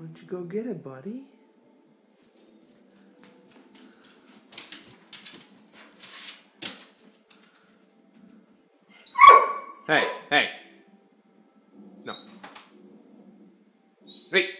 Why don't you go get it, buddy? hey, hey. No. Wait.